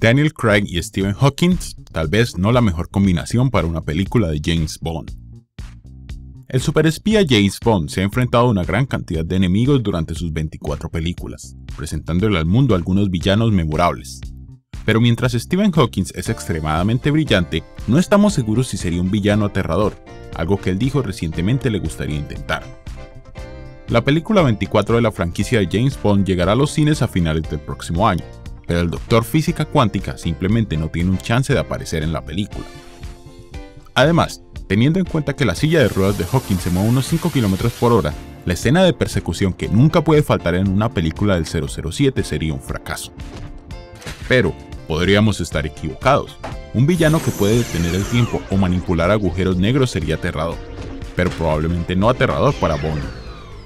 Daniel Craig y Stephen Hawking, tal vez no la mejor combinación para una película de James Bond. El superespía James Bond se ha enfrentado a una gran cantidad de enemigos durante sus 24 películas, presentándole al mundo algunos villanos memorables. Pero mientras Stephen Hawking es extremadamente brillante, no estamos seguros si sería un villano aterrador, algo que él dijo recientemente le gustaría intentar. La película 24 de la franquicia de James Bond llegará a los cines a finales del próximo año, pero el Doctor Física Cuántica simplemente no tiene un chance de aparecer en la película. Además, teniendo en cuenta que la silla de ruedas de Hawking se mueve unos 5 km por hora, la escena de persecución que nunca puede faltar en una película del 007 sería un fracaso. Pero, podríamos estar equivocados. Un villano que puede detener el tiempo o manipular agujeros negros sería aterrador, pero probablemente no aterrador para Bond.